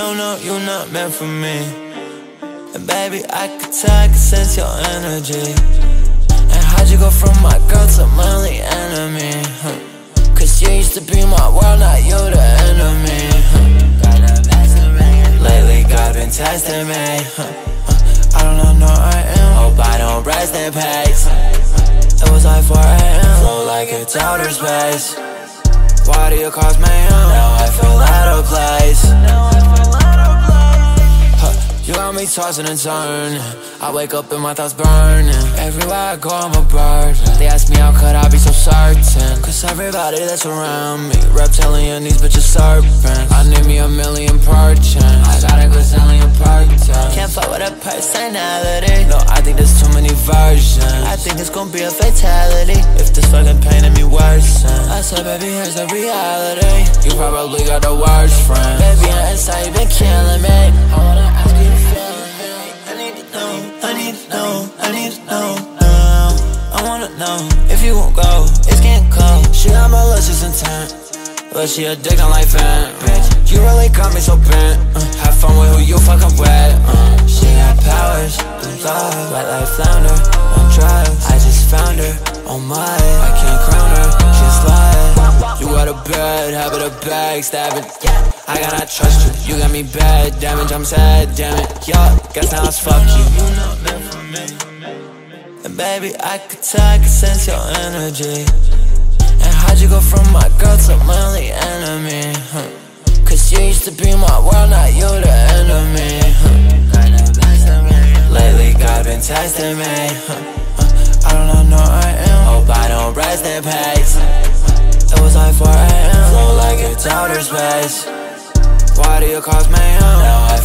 No, no, you're not meant for me. And baby, I could tell, I could sense your energy. And how'd you go from my girl to my only enemy? Huh? Cause you used to be my world, now you the enemy. Huh? Lately, God been testing me. Huh? I don't know, no, I am. Hope I don't rest in peace. It was like 4 a.m. Flow like it's outer space. Why do you cause mayhem? Now I feel out me tossing and turning. I wake up and my thoughts burning. Everywhere I go, I'm a bird. They ask me how could I be so certain? Cause everybody that's around me, reptilian, these bitches serpents. I need me a million perching. I got a gazillion perks. Can't fuck with a personality. No, I think there's too many versions. I think it's gonna be a fatality if this fucking pain in me worsen. I said, baby, here's the reality. You probably got the worst friend. Baby, inside, you been killing me. I wanna Wanna if you won't go. It's getting cold. She got malicious intent. But she a dick on like fan, bitch. You really got me so bent uh, Have fun with who you fucking with uh, She got powers, love Wet like flounder, on drugs. I just found her, on my I can't crown her, she's lying You got a bad habit of backstabbing I cannot trust you, you got me bad damage I'm sad, damn it, yeah Guess now it's fuck you. You not meant for me And baby, I could tell, I could sense your energy and how'd you go from my girl to my only enemy? Huh? Cause you used to be my world, now you the enemy. Huh? Lately, God been testing me. Huh? I don't know, no, I am. Hope I don't rest in peace. It was like 4 a.m. Flow like it's outer space. Why do you cause mayhem? Now I